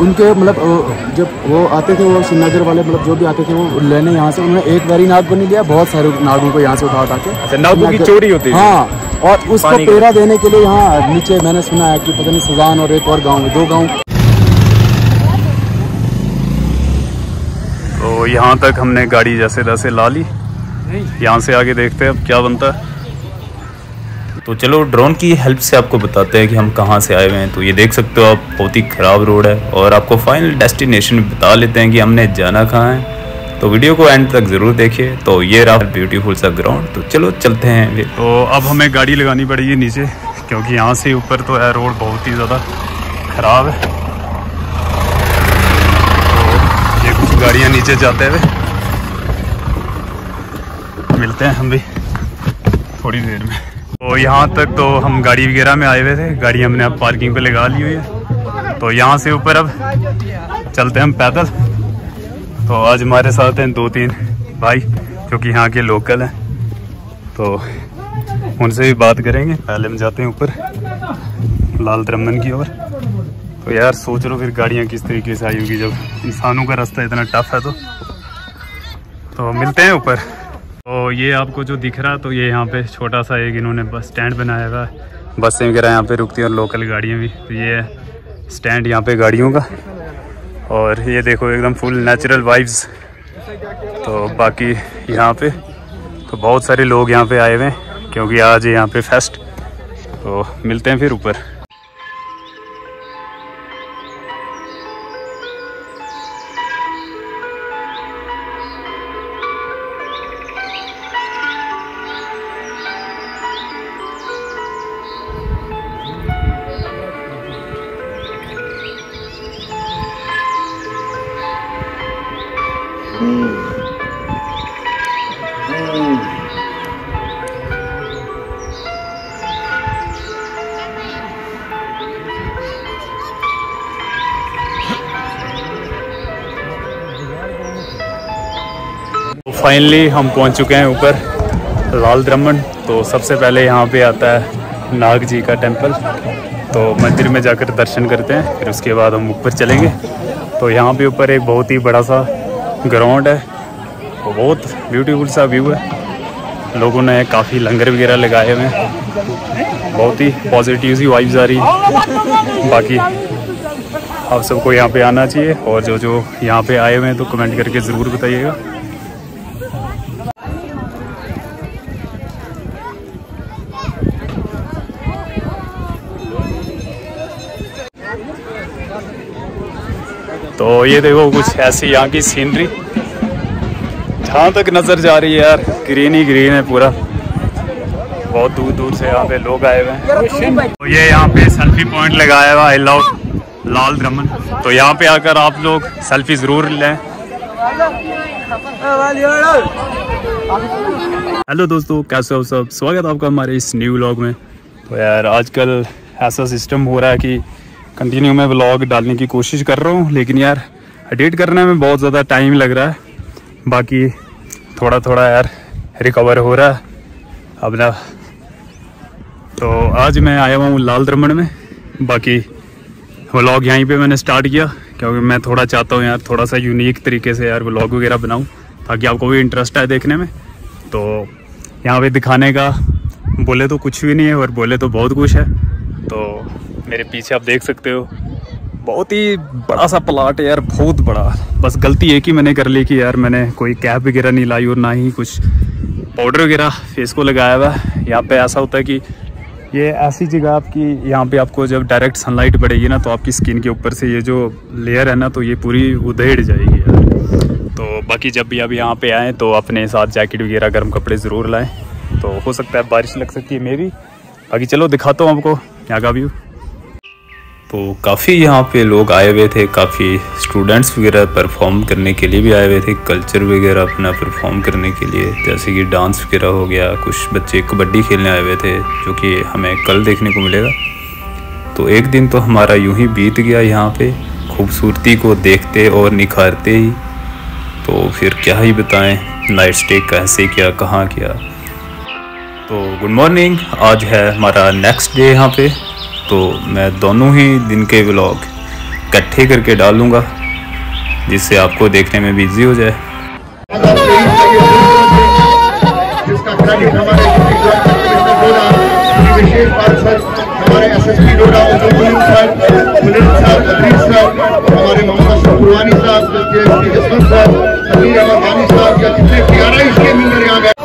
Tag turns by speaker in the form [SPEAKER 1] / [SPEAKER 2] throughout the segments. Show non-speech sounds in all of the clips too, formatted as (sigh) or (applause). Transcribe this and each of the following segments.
[SPEAKER 1] उनके मतलब जब वो आते थे वो श्रीनगर वाले मतलब जो भी आते थे वो लेने यहाँ से उन्होंने एक बारी नाग बनी लिया बहुत सारे नागों को यहाँ से उठा उठा के।
[SPEAKER 2] अच्छा नागों की चोरी होती है।
[SPEAKER 1] हाँ और उसको पेरा देने के लिए यहाँ नीचे मैंने सुना है कि पता नहीं सुजान और एक और गाँव दो गाँव।
[SPEAKER 2] तो यहाँ तक हमने गाड़ी जैसे तैसे ला। ली यहाँ से आगे देखते हैं अब क्या बनता है। तो चलो ड्रोन की हेल्प से आपको बताते हैं कि हम कहाँ से आए हुए हैं। तो ये देख सकते हो आप, बहुत ही ख़राब रोड है। और आपको फाइनल डेस्टिनेशन बता लेते हैं कि हमने जाना कहाँ है। तो वीडियो को एंड तक ज़रूर देखिए। तो ये रहा ब्यूटीफुल सा ग्राउंड तो चलो, चलते हैं तो अब हमें गाड़ी लगानी पड़ेगी नीचे, क्योंकि यहाँ से ऊपर तो है रोड बहुत ही ज़्यादा ख़राब है। तो ये कुछ गाड़ियाँ नीचे जाते हुए। मिलते हैं हम भी थोड़ी देर में। तो यहाँ तक तो हम गाड़ी वगैरह में आए हुए थे। गाड़ी हमने अब पार्किंग पे लगा ली हुई है। तो यहाँ से ऊपर अब चलते हैं हम पैदल। तो आज हमारे साथ हैं दो तीन भाई, जो कि यहाँ के लोकल हैं। तो उनसे भी बात करेंगे। पहले हम जाते हैं ऊपर, लाल द्रमन की ओर। तो यार, सोच लो फिर गाड़ियाँ किस तरीके से आई होगी जब। इंसानों का रास्ता इतना टफ है तो। तो मिलते हैं ऊपर। तो ये आपको जो दिख रहा तो ये यहाँ पे छोटा सा एक इन्होंने बस स्टैंड बनाया हुआ है। बसें वगैरह यहाँ पे रुकती हैं और लोकल गाड़ियाँ भी। तो ये स्टैंड यहाँ पे गाड़ियों का। और ये देखो, एकदम फुल नेचुरल वाइब्स तो बाकी यहाँ पे तो बहुत सारे लोग यहाँ पे आए हुए हैं, क्योंकि आज यहाँ पे फेस्ट तो मिलते हैं फिर ऊपर। फाइनली हम पहुँच चुके हैं ऊपर लाल द्रमन तो सबसे पहले यहाँ पे आता है नाग जी का टेंपल तो मंदिर में जाकर दर्शन करते हैं, फिर उसके बाद हम ऊपर चलेंगे। तो यहाँ पे ऊपर एक बहुत ही बड़ा सा ग्राउंड है। तो बहुत ब्यूटीफुल सा व्यू है। लोगों ने काफ़ी लंगर वगैरह लगाए हुए हैं। बहुत ही पॉजिटिव सी वाइब्स आ रही है। बाकी आप सबको यहाँ पे आना चाहिए, और जो जो यहाँ पे आए हुए हैं तो कमेंट करके ज़रूर बताइएगा। ये देखो कुछ ऐसी यहाँ की सीनरी जहाँ तक नज़र जा रही है यार ग्रीन ही ग्रीन है पूरा। बहुत दूर दूर से यहाँ पे लोग आए हुए हैं। तो ये यहाँ पे सेल्फी पॉइंट लगाया हुआ आई लव लाल द्रमन तो यहाँ पे आकर आप लोग सेल्फी ज़रूर लें। हेलो दोस्तों, कैसे हो सब? स्वागत है आपका हमारे इस न्यू व्लॉग में। तो यार, आजकल ऐसा सिस्टम हो रहा है कि कंटिन्यू मैं व्लॉग डालने की कोशिश कर रहा हूँ, लेकिन यार एडिट करने में बहुत ज़्यादा टाइम लग रहा है। बाकी थोड़ा थोड़ा यार रिकवर हो रहा है अपना। तो आज मैं आया हुआ हूँ लाल द्रमण में। बाकी व्लॉग यहीं पे मैंने स्टार्ट किया, क्योंकि मैं थोड़ा चाहता हूँ यार, थोड़ा सा यूनिक तरीके से यार व्लॉग वगैरह बनाऊँ, ताकि आपको भी इंटरेस्ट आए देखने में। तो यहाँ पे दिखाने का, बोले तो कुछ भी नहीं है, और बोले तो बहुत कुछ है। तो मेरे पीछे आप देख सकते हो। बहुत ही बड़ा सा प्लाट है यार, बहुत बड़ा। बस गलती एक ही मैंने कर ली कि यार मैंने कोई कैप वगैरह नहीं लाई और ना ही कुछ पाउडर वगैरह फेस को लगाया हुआ। है यहाँ पे ऐसा होता है कि ये ऐसी जगह आपकी, यहाँ पे आपको जब डायरेक्ट सनलाइट पड़ेगी ना तो आपकी स्किन के ऊपर से ये जो लेयर है ना तो ये पूरी उधेड़ जाएगी यार। तो बाकी जब भी आप यहाँ पे आएँ तो अपने साथ जैकेट वगैरह, गर्म कपड़े ज़रूर लाएँ। तो हो सकता है बारिश लग सकती है मे भी बाकी चलो दिखाता हूँ आपको, यहाँ का व्यू तो काफ़ी यहाँ पे लोग आए हुए थे, काफ़ी स्टूडेंट्स वगैरह परफॉर्म करने के लिए भी आए हुए थे कल्चर वगैरह अपना परफॉर्म करने के लिए, जैसे कि डांस वगैरह हो गया, कुछ बच्चे कबड्डी खेलने आए हुए थे, जो कि हमें कल देखने को मिलेगा। तो एक दिन तो हमारा यूँ ही बीत गया यहाँ पे, खूबसूरती को देखते और निखारते ही। तो फिर क्या ही बताएँ नाइट स्टे कैसे किया, कहाँ किया। तो गुड मॉर्निंग आज है हमारा नेक्स्ट डे यहाँ पे। तो मैं दोनों ही दिन के व्लॉग इकट्ठे करके डालूँगा, जिससे आपको देखने में बिज़ी हो जाए।
[SPEAKER 3] हमारे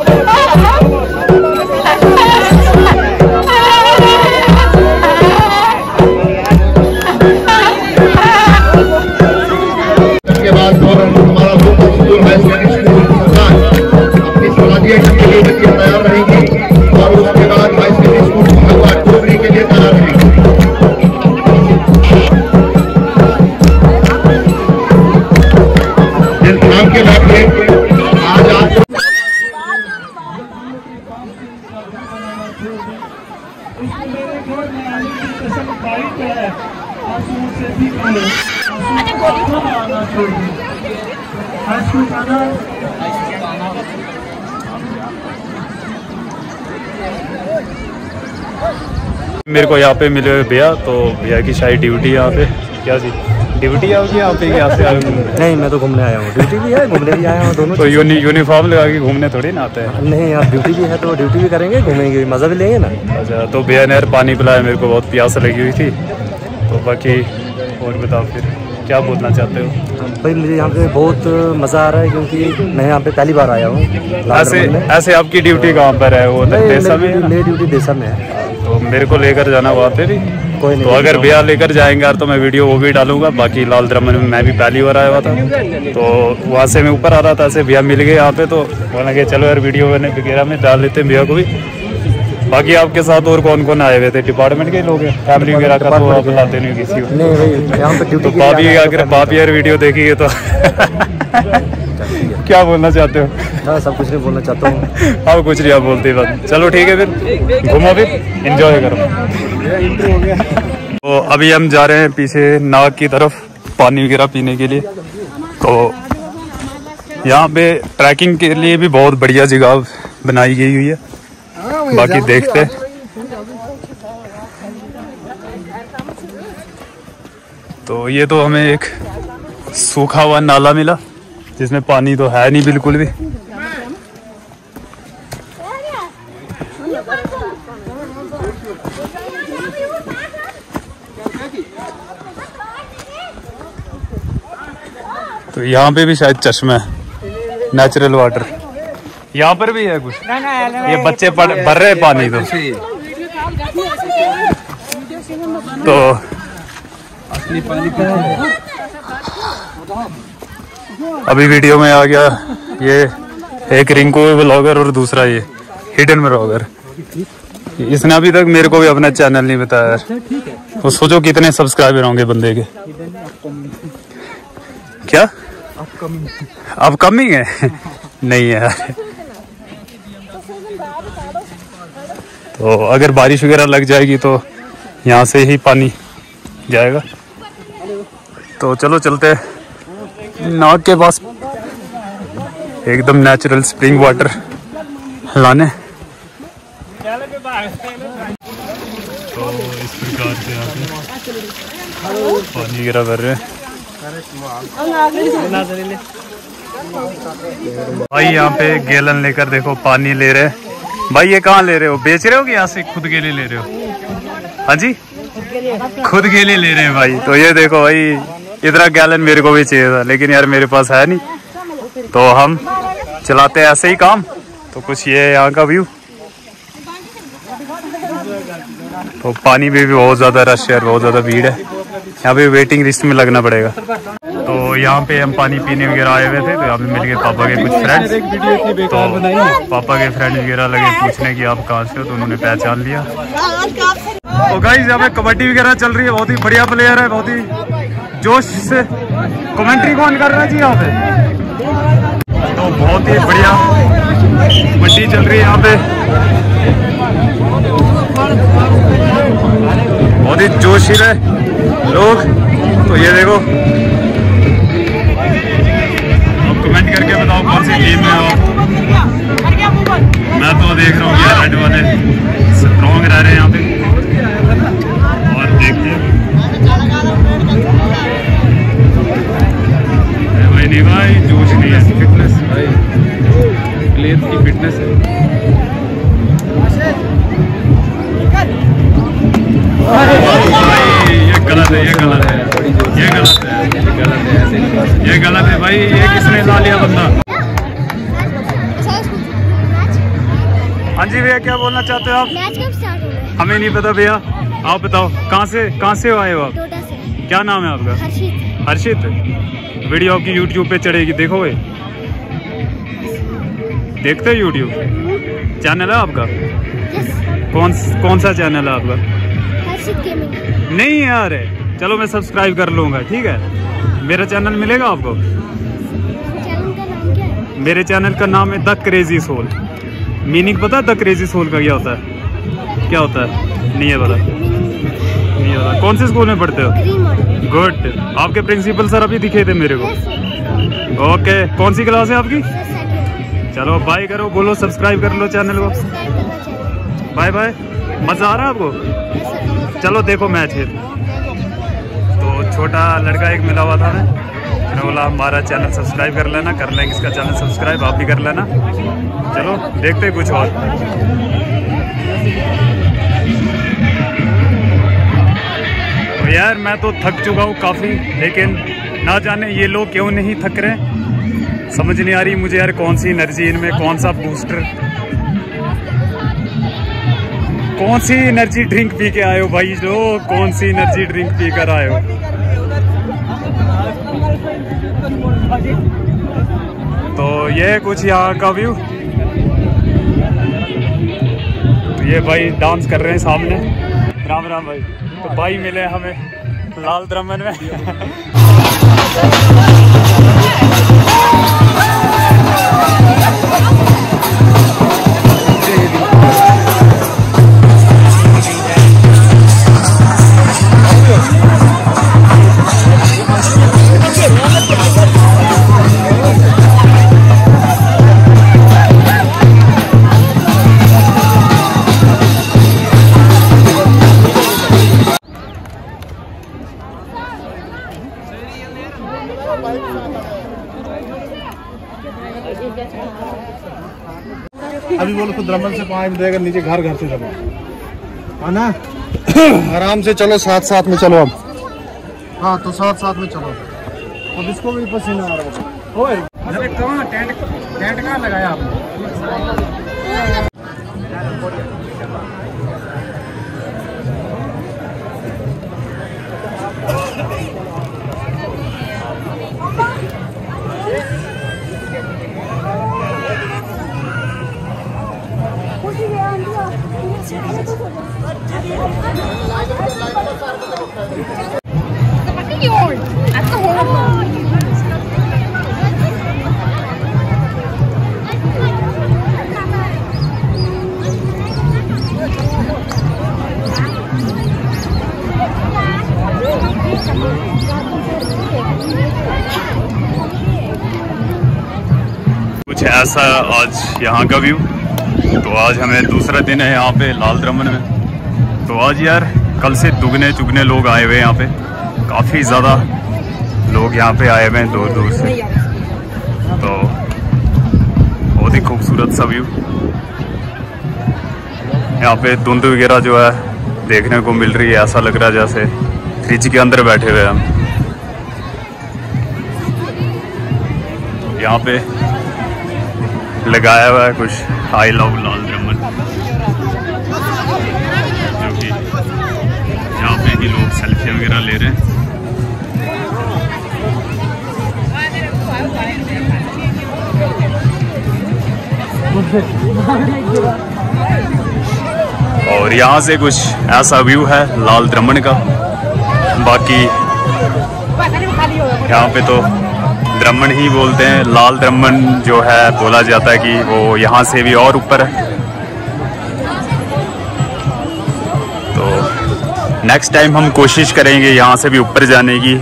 [SPEAKER 3] को यहाँ
[SPEAKER 2] पे मिले हुए भैया तो भैया की शायद ड्यूटी यहाँ पे। क्या जी? ड्यूटी है आपकी यहाँ पे यहाँ से
[SPEAKER 4] नहीं मैं तो घूमने आया हूँ। ड्यूटी भी है घूमने भी आया हूँ दोनों
[SPEAKER 2] तो यूनि यूनिफॉर्म लगा के घूमने थोड़ी ना आते हैं।
[SPEAKER 4] नहीं यार ड्यूटी भी है तो ड्यूटी भी करेंगे घूमेंगे भी मज़ा भी लेंगे ना।
[SPEAKER 2] अच्छा तो भैया ने यार पानी पिलाया मेरे को बहुत प्यास लगी हुई थी। तो बाकी और बताओ फिर क्या बोलना चाहते हो?
[SPEAKER 4] भाई मुझे यहाँ पे बहुत मज़ा आ रहा है क्योंकि मैं यहाँ पे पहली बार आया हूँ
[SPEAKER 2] ऐसे ऐसे आपकी ड्यूटी कहाँ पर है? वो देसा में
[SPEAKER 4] मेरी ड्यूटी देसा में है।
[SPEAKER 2] मेरे को लेकर जाना वहाँ पे भी
[SPEAKER 4] कोई नहीं
[SPEAKER 2] तो अगर भैया लेकर जाएँगे यार तो मैं वीडियो वो भी डालूँगा। बाकी लाल द्रमन में मैं भी पहली बार आया हुआ था। तो वहाँ से मैं ऊपर आ रहा था ऐसे भैया मिल गए यहाँ पे तो बोला कि चलो यार वीडियो मैंने वगैरह में डाल लेते हैं भैया को भी। बाकी आपके साथ और कौन कौन आए हुए थे? डिपार्टमेंट के लोग फैमिली वगैरह का तो आप बुलाते नहीं किसी को। तो भाभी अगर भाभी यार वीडियो देखिए तो। क्या बोलना चाहते हो?
[SPEAKER 4] हाँ सब कुछ नहीं बोलना चाहता हूँ। (laughs)
[SPEAKER 2] आप कुछ नहीं आप बोलते बात। चलो ठीक है फिर। घूमो फिर। एंजॉय करो। (laughs) तो अभी हम जा रहे हैं पीछे नाग की तरफ़ पानी वगैरह पीने के लिए। तो यहाँ पे ट्रैकिंग के लिए भी बहुत बढ़िया जगह बनाई गई हुई है। बाकी देखते हैं। तो ये तो हमें एक सूखा हुआ नाला मिला। जिसमें पानी तो है नहीं बिल्कुल भी। तो यहाँ पे भी शायद चश्मा है नेचुरल वाटर यहाँ पर भी है कुछ? ये बच्चे भर रहे पानी तो। तो अभी वीडियो में आ गया ये एक रिंकू ब्लॉगर और दूसरा ये हिडन ब्लॉगर इसने अभी तक मेरे को भी अपना चैनल नहीं बताया। यार तो सोचो कितने सब्सक्राइबर होंगे बंदे के। क्या? अब कमिंग है? नहीं है यार। तो अगर बारिश वगैरह लग जाएगी तो यहाँ से ही पानी जाएगा। तो चलो चलते हैं। नाग के पास एकदम नेचुरल स्प्रिंग वाटर लाने। तो इस प्रकार से पानी वगैरह भर रहे भाई, यहाँ पे गैलन लेकर देखो, पानी ले रहे भाई, ये कहाँ ले रहे हो? बेच रहे हो कि यहाँ से खुद के लिए ले रहे हो? हाँ जी? खुद के लिए ले रहे हैं भाई। तो ये देखो भाई इतना गैलन मेरे को भी चाहिए था, लेकिन यार मेरे पास है नहीं। तो हम चलाते हैं ऐसे ही काम। तो कुछ ये है यहाँ का व्यू तो पानी में भी बहुत ज़्यादा रश है बहुत ज़्यादा भीड़ है। यहाँ पे वेटिंग लिस्ट में लगना पड़ेगा। तो यहाँ पे हम पानी पीने वगैरह आए हुए थे तो यहाँ पे मिल गए पापा के कुछ फ्रेंड्स तो पापा के फ्रेंड वगैरह लगे पूछने की आप कहाँ से हो तो उन्होंने पहचान लिया। तो गाइस यहाँ पे कबड्डी वगैरह चल रही है, बहुत ही बढ़िया प्लेयर है, बहुत ही जोश से कमेंट्री कौन कर रहा है जी यहाँ पे। तो बहुत ही बढ़िया कबड्डी चल रही है यहाँ पे। बहुत ही जोशील है लोग। तो ये देखो। आप कमेंट करके बताओ कौन सी टीम में हो मैं तो देख रहा हूँ रेड वाले स्ट्रॉन्ग रह रहे हैं यहाँ पे। जोश नहीं है फिटनेस भाई। प्लेयर की फिटनेस है। ये गलत है भाई ये किसने ला लिया बंदा? हाँ जी भैया क्या बोलना चाहते हो आप? हमें नहीं पता भैया। आप बताओ कहाँ से कहाँ से आए हो आप? क्या नाम है आपका?
[SPEAKER 5] हर्षित।
[SPEAKER 2] हर्षित? वीडियो आपकी यूट्यूब पे चढ़ेगी देखोगे देखते हो यूट्यूब चैनल है आपका? कौन कौन सा चैनल है आपका? नहीं यार चलो मैं सब्सक्राइब कर लूँगा ठीक है? मेरा चैनल मिलेगा आपको?
[SPEAKER 5] चैनल का नाम क्या है?
[SPEAKER 2] मेरे चैनल का नाम है द क्रेजी सोल मीनिंग पता है द क्रेजी सोल का क्या होता है? क्या होता है? नहीं है पता। नहीं है पता कौन से स्कूल में पढ़ते हो? गुड आपके प्रिंसिपल सर अभी दिखे थे मेरे को। ओके कौन सी क्लास है आपकी? चलो बाय करो बोलो सब्सक्राइब कर लो चैनल को। बाय बाय मज़ा आ रहा है आपको? चलो देखो मैच है तो छोटा लड़का एक मिला हुआ था मैं मैंने बोला हमारा चैनल सब्सक्राइब कर लेना कर लेंगे इसका चैनल सब्सक्राइब आप भी कर लेना। चलो देखते हैं कुछ और। यार मैं तो थक चुका हूँ काफ़ी, लेकिन ना जाने ये लोग क्यों नहीं थक रहे? समझ नहीं आ रही मुझे यार कौन सी एनर्जी इनमें, कौन सा बूस्टर कौन सी एनर्जी ड्रिंक पी के आए हो भाई लोग? कौन सी एनर्जी ड्रिंक पी कर आए हो? तो ये कुछ यहाँ का व्यू तो ये भाई डांस कर रहे हैं सामने। राम राम भाई। तो भाई मिले हमें लाल द्रमन में। (laughs)
[SPEAKER 3] अभी उसको तो द्रमन से पाँच देगा नीचे घर घर से चलो है ना आराम से चलो, साथ साथ में चलो अब। हाँ तो साथ साथ में चलो। अब इसको भी पसीना आ रहा है। कहाँ? टेंट टेंट कहाँ लगाया आपने?
[SPEAKER 2] कुछ ऐसा आज यहाँ का व्यू तो आज हमें दूसरा दिन है यहाँ पे लाल द्रमन में। तो आज यार, कल से दुगने चुगने लोग आए हुए यहाँ पे। काफ़ी ज़्यादा लोग यहाँ पे आए हुए हैं दूर दूर से। तो बहुत ही खूबसूरत सा व्यू यहाँ पे धुंध वगैरह जो है, देखने को मिल रही है, ऐसा लग रहा है जैसे फ्रिज के अंदर बैठे हुए हम। यहाँ पे लगाया हुआ है कुछ आई लव लाल वगैरह ले रहे हैं। और यहाँ से कुछ ऐसा व्यू है लाल द्रमन का। बाकी यहाँ पे तो द्रमन ही बोलते हैं। लाल द्रमन जो है बोला जाता है कि वो यहाँ से भी और ऊपर है। नेक्स्ट टाइम हम कोशिश करेंगे यहाँ से भी ऊपर जाने की,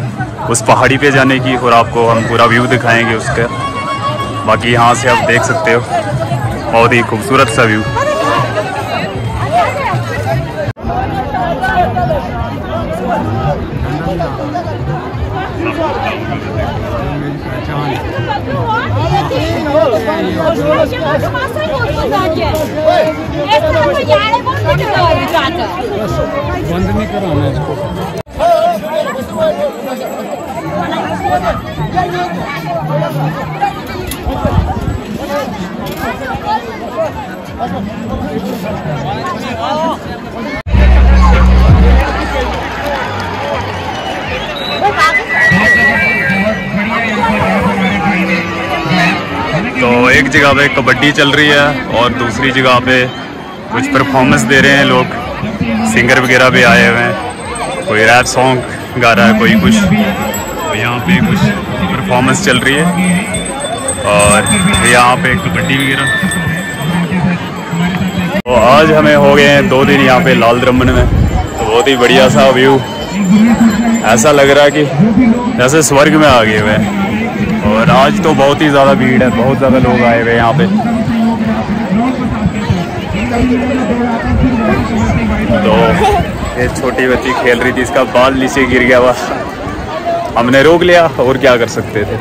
[SPEAKER 2] उस पहाड़ी पे जाने की और आपको हम पूरा व्यू दिखाएँगे उसका। बाकी यहाँ से आप देख सकते हो। बहुत ही खूबसूरत सा view
[SPEAKER 1] बंद नहीं कराना इसको
[SPEAKER 2] तो एक जगह पे कबड्डी चल रही है और दूसरी जगह पे कुछ परफॉर्मेंस दे रहे हैं लोग। सिंगर वगैरह भी आए हुए हैं। कोई रैप सॉन्ग गा रहा है, कोई कुछ। तो यहाँ पे कुछ परफॉर्मेंस चल रही है। और यहाँ पे कबड्डी वगैरह। तो आज हमें हो गए हैं दो दिन यहाँ पे लाल द्रमन में। तो बहुत ही बढ़िया सा व्यू ऐसा लग रहा है कि जैसे स्वर्ग में आ गए हुए हैं। और आज तो बहुत ही ज़्यादा भीड़ है, बहुत ज़्यादा लोग आए हुए यहाँ पे। तो ये छोटी बच्ची खेल रही थी, इसका बाल नीचे गिर गया हुआ। हमने रोक लिया, और क्या कर सकते थे?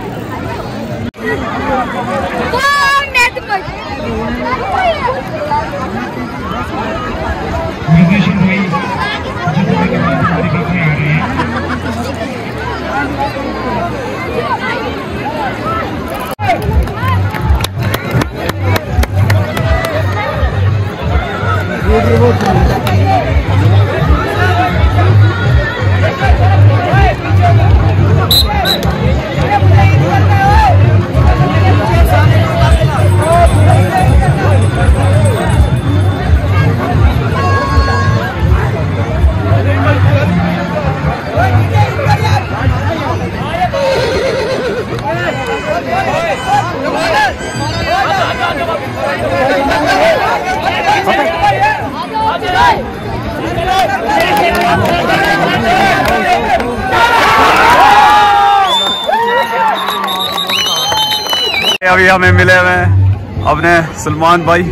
[SPEAKER 2] सलमान भाई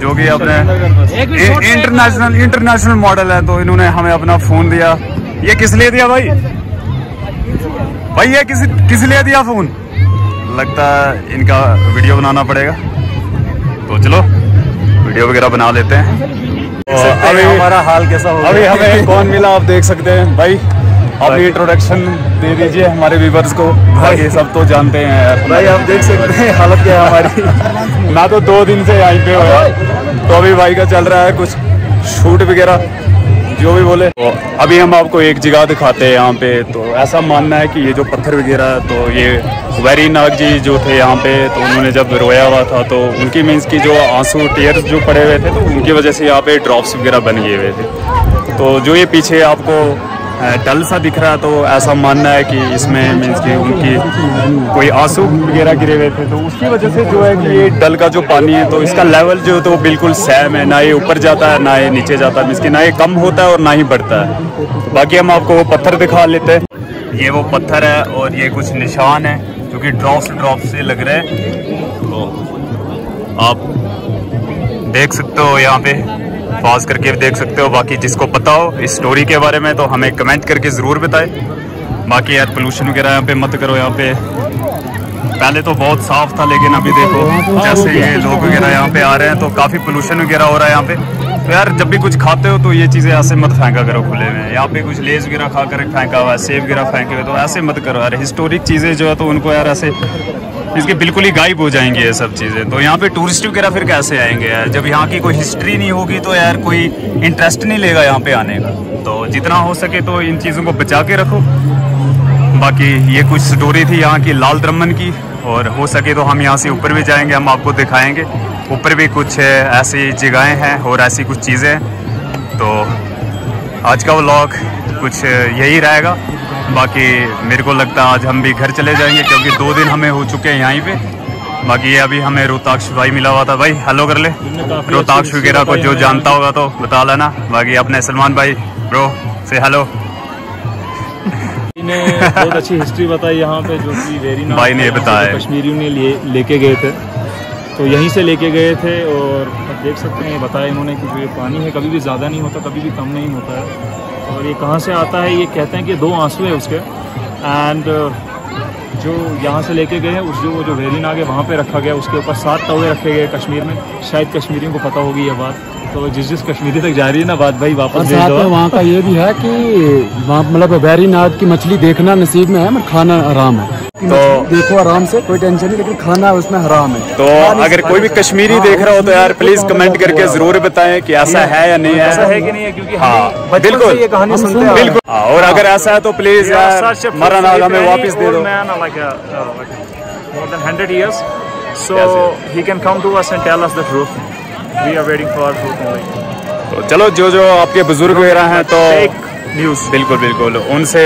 [SPEAKER 2] जो कि अपने इंटरनेशनल इंटरनेशनल मॉडल है तो इन्होंने हमें अपना फ़ोन दिया। ये किस लिए दिया भाई? भाई ये किस किस लिए दिया फ़ोन लगता है इनका वीडियो बनाना पड़ेगा। तो चलो वीडियो वगैरह बना लेते हैं। अभी
[SPEAKER 4] हमारा हाल कैसा होगा
[SPEAKER 2] अभी हमें कौन मिला आप देख सकते हैं। भाई आप इंट्रोडक्शन दे दीजिए हमारे व्यूवर्स को बाकी सब तो जानते हैं यार।
[SPEAKER 4] भाई आप देख सकते हैं हालत क्या है हमारी। (laughs)
[SPEAKER 2] मैं तो दो दिन से यहीं पे हुआ तो अभी भाई का चल रहा है कुछ शूट वगैरह जो भी बोले। तो अभी हम आपको एक जगह दिखाते हैं यहाँ पे। तो ऐसा मानना है कि ये जो पत्थर वगैरह है, तो ये वैरी नाग जी जो थे यहाँ पे तो उन्होंने जब रोया हुआ था तो उनकी मीन्स की जो आँसू टीयर्स जो पड़े हुए थे तो उनकी वजह से यहाँ पे ड्रॉप्स वगैरह बन गए हुए थे। तो जो ये पीछे आपको डल सा दिख रहा तो ऐसा मानना है कि इसमें मीन्स की उनकी कोई आँसू वगैरह गिरे हुए थे तो उसकी वजह से जो है कि ये डल का जो पानी है तो इसका लेवल जो है तो बिल्कुल सेम है, ना ये ऊपर जाता है, ना ये नीचे जाता है मीन्स की ना ये कम होता है और ना ही बढ़ता है। तो बाकी हम आपको वो पत्थर दिखा लेते हैं। ये वो पत्थर है और ये कुछ निशान है, जो कि ड्रॉप्स ड्रॉप से लग रहे हैं। तो आप देख सकते हो यहाँ पे। पॉज करके भी देख सकते हो। बाकी जिसको पता हो इस स्टोरी के बारे में तो हमें कमेंट करके ज़रूर बताए। बाकी यार पोल्यूशन वगैरह यहाँ पे मत करो यहाँ पे। पहले तो बहुत साफ़ था, लेकिन अभी देखो, जैसे ये लोग वगैरह यहाँ पे आ रहे हैं तो काफ़ी पोल्यूशन वगैरह हो रहा है यहाँ पे। तो यार, जब भी कुछ खाते हो तो ये चीज़ें ऐसे मत फेंका करो खुले में। यहाँ पे कुछ लेज वगैरह खा कर फेंका हुआ है, सेब वगैरह फेंके हुए तो ऐसे मत करो। यार हिस्टोरिक चीज़ें जो है तो उनको यार ऐसे इसके बिल्कुल ही गायब हो जाएँगी ये सब चीज़ें। तो यहाँ पे टूरिस्ट वगैरह फिर कैसे आएँगे यार? जब यहाँ की कोई हिस्ट्री नहीं होगी तो यार कोई इंटरेस्ट नहीं लेगा यहाँ पे आने का। तो जितना हो सके तो इन चीज़ों को बचा के रखो। बाकी ये कुछ स्टोरी थी यहाँ की लाल द्रमन की। और हो सके तो हम यहाँ से ऊपर भी जाएँगे, हम आपको दिखाएँगे। ऊपर भी कुछ ऐसी जगहें हैं और ऐसी कुछ चीज़ें हैं। तो आज का व्लॉग कुछ यही रहेगा। बाकी मेरे को लगता है आज हम भी घर चले जाएँगे क्योंकि दो दिन हमें हो चुके हैं यहीं पे। बाकी ये अभी हमें रोहताक्ष भाई मिला हुआ था। भाई हेलो कर ले। रोहताक्ष वगैरह को जो जानता होगा तो बता लेना। बाकी अपने सलमान भाई ब्रो से हेलो
[SPEAKER 6] ने बहुत अच्छी हिस्ट्री बताई यहाँ पे जो कि वेरी
[SPEAKER 2] भाई ने बताया।
[SPEAKER 6] कश्मीरियों ने लिए लेके गए थे। तो यहीं से लेके गए थे और आप देख सकते हैं बताया इन्होंने कि जो ये पानी है कभी भी ज़्यादा नहीं होता कभी भी कम नहीं होता है। और ये कहाँ से आता है ये कहते हैं कि दो आँसू है उसके। एंड जो यहाँ से लेके गए हैं उस जो वो जो वेरी नाग है वहाँ पर रखा गया उसके ऊपर सात तवे रखे गए कश्मीर में। शायद कश्मीरियों को पता होगी ये बात। तो जिस जिस कश्मीरी तक जा रही है ना बात भाई वापस भेज दो
[SPEAKER 1] वहाँ का ये भी है कि वहाँ मतलब वेरी नाग की मछली देखना नसीब में है मगर खाना आराम है।
[SPEAKER 2] तो
[SPEAKER 1] देखो आराम से कोई टेंशन नहीं लेकिन खाना उसमें हराम है
[SPEAKER 2] तो अगर कोई भी कश्मीरी देख रहा हो तो यार प्लीज़ कमेंट करके ज़रूर बताएँ कि ऐसा है या नहीं है
[SPEAKER 6] ऐसा है
[SPEAKER 2] है
[SPEAKER 6] कि नहीं है क्योंकि
[SPEAKER 2] हाँ, बिल्कुल।
[SPEAKER 6] ये कहानी सुनते हैं।
[SPEAKER 2] बिल्कुल हाँ, और अगर ऐसा है तो प्लीज़ यार मरा नाग हमें वापस दे दो
[SPEAKER 6] uh, like more than 100 years. So
[SPEAKER 2] Yes,
[SPEAKER 6] he can come to us and tell us the truth. We are waiting for our truth only.
[SPEAKER 2] तो चलो जो जो आपके बुज़ुर्ग वगैरह हैं तो
[SPEAKER 6] न्यूज़
[SPEAKER 2] बिल्कुल बिल्कुल उनसे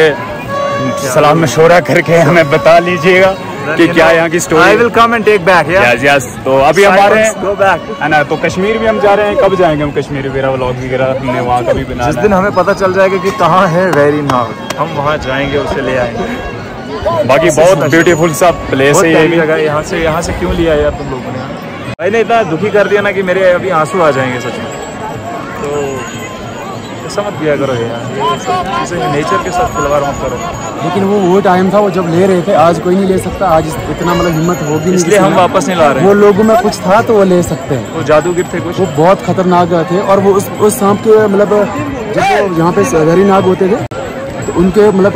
[SPEAKER 2] सलाम मशोरा करके हमें बता लीजिएगा कि क्या यहाँ की story
[SPEAKER 6] will come and take back. Yeah.
[SPEAKER 2] Yes yes तो अभी
[SPEAKER 6] Cyprus, go back.
[SPEAKER 2] है ना तो कश्मीर भी हम जा रहे हैं। कब जाएँगे हम कश्मीर वगैरह व्लॉग वगैरह हमने वहाँ कभी बनाना
[SPEAKER 6] जिस दिन हमें पता चल जाएगा कि कहाँ है वेरी नाग हम वहाँ जाएँगे उसे ले आएँगे।
[SPEAKER 2] बाकी बहुत ब्यूटीफुल सा प्लेस है ये
[SPEAKER 6] जगह यहाँ से यहाँ से क्यों लिया यार तुम लोगों ने? भाई ने इतना दुखी कर दिया ना कि मेरे अभी आँसू आ जाएँगे सच में। ऐसा मत किया करो यार। ये नेचर के साथ खिलवाड़ मत करो।
[SPEAKER 1] लेकिन वो वो टाइम था वो जब ले रहे थे आज कोई नहीं ले सकता आज इतना मतलब हिम्मत होगी नहीं
[SPEAKER 6] इसलिए हम वापस नहीं ला रहे।
[SPEAKER 1] वो लोगों में कुछ था तो वो ले सकते हैं।
[SPEAKER 6] वो जादूगिर थे कुछ।
[SPEAKER 1] वो बहुत खतरनाक थे और वो उस उस सांप के मतलब जब यहाँ पे वेरी नाग होते थे तो उनके मतलब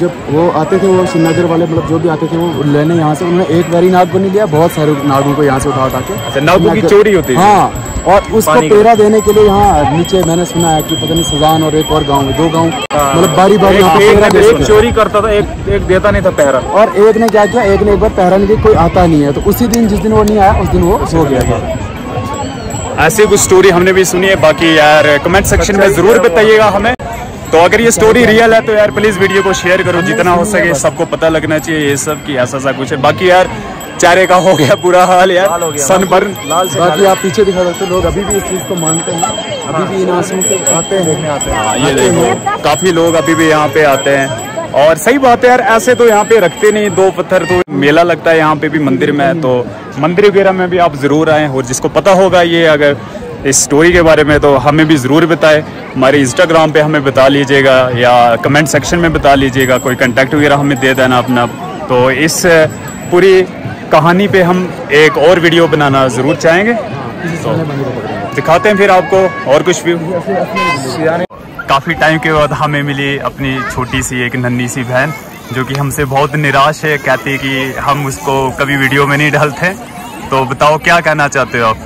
[SPEAKER 1] जब वो आते थे वो श्रीनगर वाले मतलब जो भी आते थे वो लेने यहाँ से उन्होंने एक वेरी नाग को नहीं लिया बहुत सारे नागों को यहाँ से उठा उठा के।
[SPEAKER 2] अच्छा, नागों की चोरी होती है?
[SPEAKER 1] हाँ और उसको पेरा देने के लिए यहाँ नीचे मैंने सुना है कि पता नहीं सजान और एक और गाँव में दो गाँव। मतलब बारी बारी यहाँ पे
[SPEAKER 6] एक,
[SPEAKER 1] पेरा
[SPEAKER 6] एक, एक चोरी करता था एक एक देता नहीं था पहरा।
[SPEAKER 1] और एक ने क्या किया एक ने एक बार पहरा नहीं दिया कोई आता नहीं है। तो उसी दिन जिस दिन वो नहीं आया उस दिन वो सो गया था।
[SPEAKER 2] ऐसी कुछ स्टोरी हमने भी सुनी है बाकी यार कमेंट सेक्शन में ज़रूर बताइएगा हमें। तो अगर ये स्टोरी रियल है तो यार प्लीज़ वीडियो को शेयर करो जितना हो सके सबको पता लगना चाहिए ये सब की ऐसा सा कुछ है। बाकी यार चारे का हो गया बुरा हाल यार। सनबर्न।
[SPEAKER 6] लाल से
[SPEAKER 1] बाकी आप पीछे दिखा सकते हो लोग अभी भी इस चीज़ को मानते हैं। अभी भी इन आंसुओं के आते हैं। देखने आते हैं।
[SPEAKER 2] हाँ, ये देखो काफ़ी लोग अभी भी यहाँ पे आते हैं। और सही बात है यार ऐसे तो यहाँ पे रखते नहीं दो पत्थर तो मेला लगता है यहाँ पे भी मंदिर में तो मंदिर वगैरह में भी आप ज़रूर आए और जिसको पता होगा ये अगर इस स्टोरी के बारे में तो हमें भी ज़रूर बताएँ। हमारे इंस्टाग्राम पे हमें बता लीजिएगा या कमेंट सेक्शन में बता लीजिएगा कोई कांटेक्ट वगैरह हमें दे देना अपना। तो इस पूरी कहानी पे हम एक और वीडियो बनाना ज़रूर चाहेंगे। तो दिखाते हैं फिर आपको और कुछ भी काफ़ी टाइम के बाद हमें मिली अपनी छोटी सी एक नन्ही सी बहन जो कि हमसे बहुत निराश है कहती कि हम उसको कभी वीडियो में नहीं डालते। तो बताओ क्या कहना चाहते हो आप?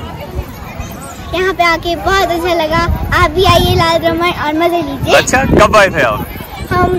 [SPEAKER 5] यहाँ पे आके बहुत अच्छा लगा। आप भी आइए लाल रमन और मज़े लीजिए।
[SPEAKER 2] अच्छा कब आए थे आप?
[SPEAKER 5] हम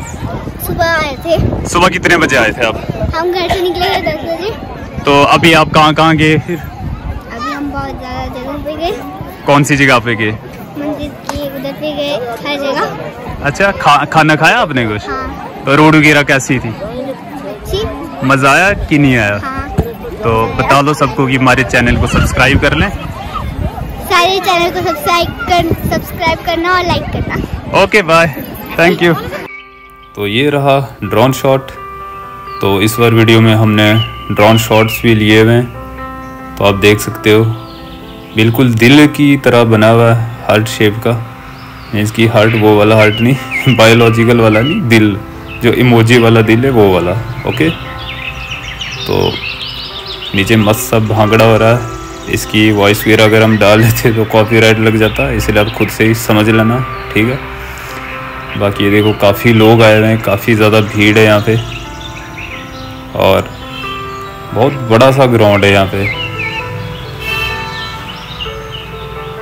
[SPEAKER 5] सुबह आए थे।
[SPEAKER 2] सुबह कितने बजे आए थे आप?
[SPEAKER 5] हम घर से निकले थे दस बजे।
[SPEAKER 2] तो अभी आप कहाँ कहाँ गए? फिर
[SPEAKER 5] अभी हम बहुत ज़्यादा जगह पे गए।
[SPEAKER 2] कौन सी जगह पे गए?
[SPEAKER 5] मंदिर की उधर पे गए हर जगह।
[SPEAKER 2] अच्छा खा, खाना खाया आपने कुछ?
[SPEAKER 5] हाँ।
[SPEAKER 2] तो रोड वगैरह कैसी थी?
[SPEAKER 5] अच्छी।
[SPEAKER 2] मज़ा आया कि नहीं आया?
[SPEAKER 5] हाँ।
[SPEAKER 2] तो बता दो सबको कि हमारे चैनल को सब्सक्राइब कर लें।
[SPEAKER 5] सारे चैनल को सब्सक्राइब कर सब्सक्राइब करना और लाइक करना।
[SPEAKER 2] ओके बाय थैंक यू तो ये रहा ड्रोन शॉट तो इस बार वीडियो में हमने ड्रोन शॉट्स भी लिए हुए हैं। तो आप देख सकते हो। बिल्कुल दिल की तरह बना हुआ है हार्ट शेप का। मीन्स की हार्ट वो वाला हार्ट नहीं (laughs) बायोलॉजिकल वाला नहीं, दिल। जो इमोजी वाला दिल है वो वाला ओके तो नीचे मस्त सब भांगड़ा हो रहा है। इसकी वॉइस वगैरह अगर हम डाल देते तो कॉपीराइट लग जाता, इसलिए आप खुद से ही समझ लेना, ठीक है? बाकी ये देखो, काफ़ी लोग आए हुए हैं, काफ़ी ज़्यादा भीड़ है यहाँ पे। और बहुत बड़ा सा ग्राउंड है यहाँ पे।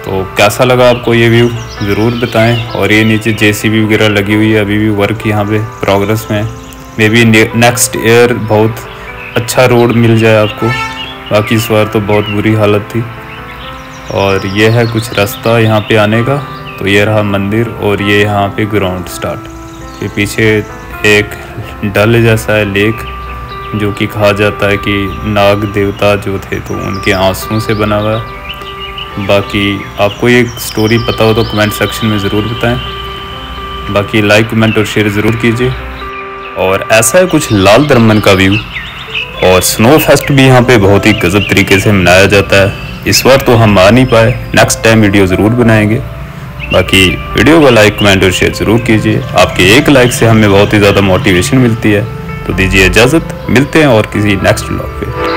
[SPEAKER 2] तो कैसा लगा आपको ये व्यू ज़रूर बताएँ। और ये नीचे जेसीबी वगैरह लगी हुई है, अभी भी वर्क यहाँ पे प्रोग्रेस में। मे बी नेक्स्ट ईयर बहुत अच्छा रोड मिल जाए आपको। बाकी इस बार तो बहुत बुरी हालत थी। और ये है कुछ रास्ता यहाँ पे आने का। तो ये रहा मंदिर और ये यहाँ पे ग्राउंड स्टार्ट ये पीछे एक डल जैसा है लेक जो कि कहा जाता है कि नाग देवता जो थे तो उनके आंसुओं से बना हुआ है। बाकी आपको ये स्टोरी पता हो तो कमेंट सेक्शन में ज़रूर बताएँ। बाकी लाइक कमेंट और शेयर ज़रूर कीजिए। और ऐसा है कुछ लाल दरमन का व्यू और स्नो फेस्ट भी यहाँ पे बहुत ही गजब तरीके से मनाया जाता है। इस बार तो हम आ नहीं पाए। नेक्स्ट टाइम वीडियो ज़रूर बनाएँगे।
[SPEAKER 7] बाकी वीडियो को लाइक कमेंट और शेयर ज़रूर कीजिए। आपके एक लाइक से हमें बहुत ही ज़्यादा मोटिवेशन मिलती है। तो दीजिए इजाज़त मिलते हैं और किसी नेक्स्ट ब्लॉग पे।